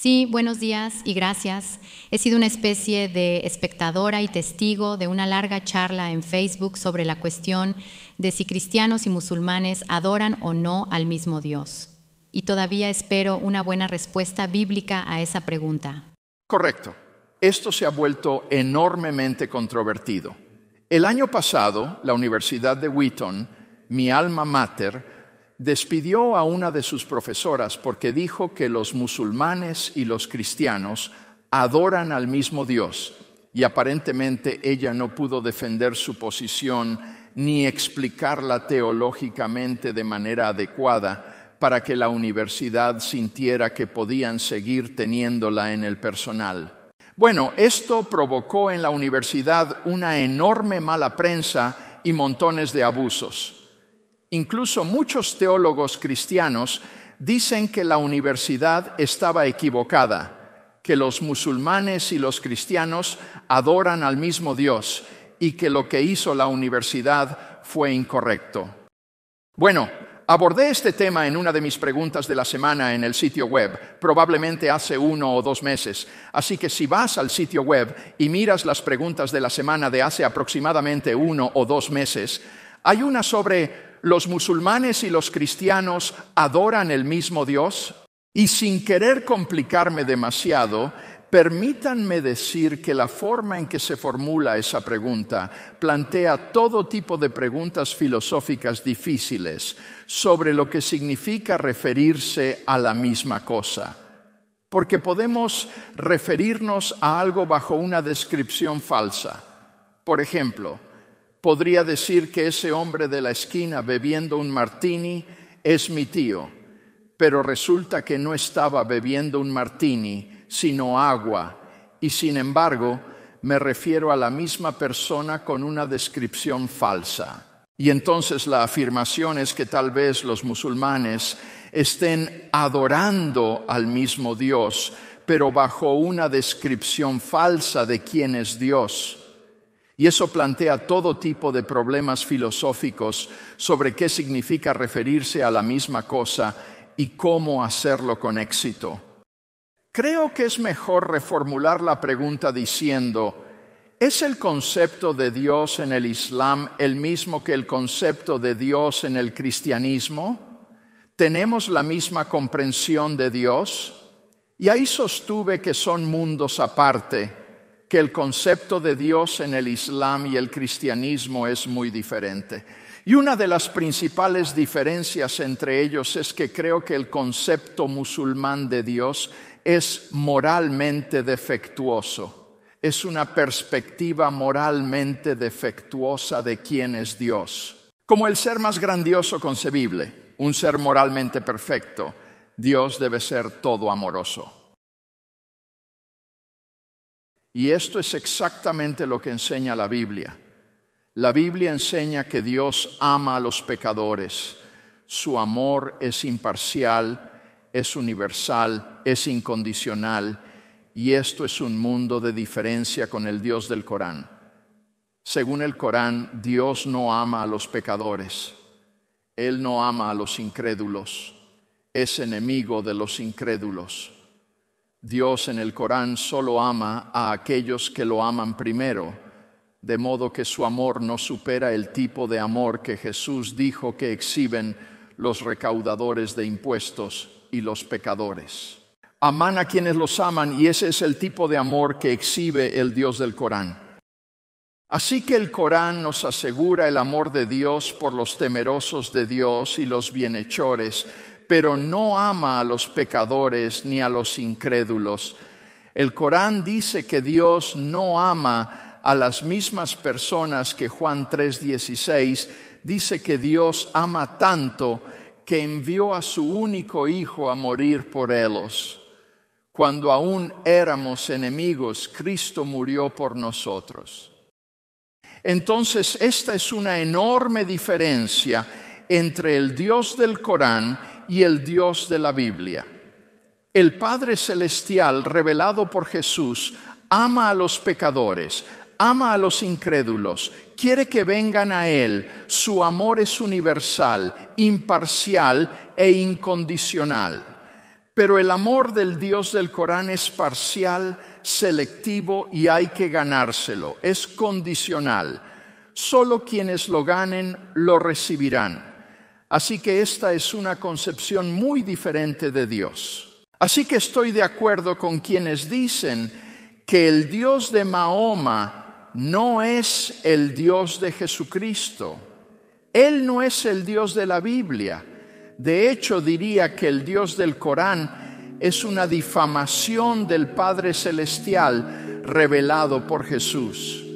Sí, buenos días y gracias. He sido una especie de espectadora y testigo de una larga charla en Facebook sobre la cuestión de si cristianos y musulmanes adoran o no al mismo Dios. Y todavía espero una buena respuesta bíblica a esa pregunta. Correcto. Esto se ha vuelto enormemente controvertido. El año pasado, la Universidad de Wheaton, mi alma mater, despidió a una de sus profesoras porque dijo que los musulmanes y los cristianos adoran al mismo Dios y aparentemente ella no pudo defender su posición ni explicarla teológicamente de manera adecuada para que la universidad sintiera que podían seguir teniéndola en el personal. Bueno, esto provocó en la universidad una enorme mala prensa y montones de abusos. Incluso muchos teólogos cristianos dicen que la universidad estaba equivocada, que los musulmanes y los cristianos adoran al mismo Dios y que lo que hizo la universidad fue incorrecto. Bueno, abordé este tema en una de mis preguntas de la semana en el sitio web, probablemente hace uno o dos meses. Así que si vas al sitio web y miras las preguntas de la semana de hace aproximadamente uno o dos meses, hay una sobre los musulmanes y los cristianos adoran el mismo Dios? Y sin querer complicarme demasiado, permítanme decir que la forma en que se formula esa pregunta plantea todo tipo de preguntas filosóficas difíciles sobre lo que significa referirse a la misma cosa. Porque podemos referirnos a algo bajo una descripción falsa. Por ejemplo, podría decir que ese hombre de la esquina bebiendo un martini es mi tío, pero resulta que no estaba bebiendo un martini, sino agua, y sin embargo me refiero a la misma persona con una descripción falsa. Y entonces la afirmación es que tal vez los musulmanes estén adorando al mismo Dios, pero bajo una descripción falsa de quién es Dios. Y eso plantea todo tipo de problemas filosóficos sobre qué significa referirse a la misma cosa y cómo hacerlo con éxito. Creo que es mejor reformular la pregunta diciendo, ¿es el concepto de Dios en el Islam el mismo que el concepto de Dios en el cristianismo? ¿Tenemos la misma comprensión de Dios? Y ahí sostuve que son mundos aparte que el concepto de Dios en el Islam y el cristianismo es muy diferente. Y una de las principales diferencias entre ellos es que creo que el concepto musulmán de Dios es moralmente defectuoso. Es una perspectiva moralmente defectuosa de quién es Dios. Como el ser más grandioso concebible, un ser moralmente perfecto, Dios debe ser todo amoroso. Y esto es exactamente lo que enseña la Biblia. La Biblia enseña que Dios ama a los pecadores. Su amor es imparcial, es universal, es incondicional. Y esto es un mundo de diferencia con el Dios del Corán. Según el Corán, Dios no ama a los pecadores. Él no ama a los incrédulos. Es enemigo de los incrédulos. Dios en el Corán solo ama a aquellos que lo aman primero, de modo que su amor no supera el tipo de amor que Jesús dijo que exhiben los recaudadores de impuestos y los pecadores. Aman a quienes los aman y ese es el tipo de amor que exhibe el Dios del Corán. Así que el Corán nos asegura el amor de Dios por los temerosos de Dios y los bienhechores, pero no ama a los pecadores ni a los incrédulos. El Corán dice que Dios no ama a las mismas personas que Juan 3:16 dice que Dios ama tanto que envió a su único Hijo a morir por ellos. Cuando aún éramos enemigos, Cristo murió por nosotros. Entonces, esta es una enorme diferencia entre el Dios del Corán y el Dios de la Biblia. El Padre Celestial, revelado por Jesús, ama a los pecadores, ama a los incrédulos, quiere que vengan a Él. Su amor es universal, imparcial e incondicional. Pero el amor del Dios del Corán es parcial, selectivo y hay que ganárselo. Es condicional. Solo quienes lo ganen lo recibirán. Así que esta es una concepción muy diferente de Dios. Así que estoy de acuerdo con quienes dicen que el Dios de Mahoma no es el Dios de Jesucristo. Él no es el Dios de la Biblia. De hecho, diría que el Dios del Corán es una difamación del Padre Celestial revelado por Jesús.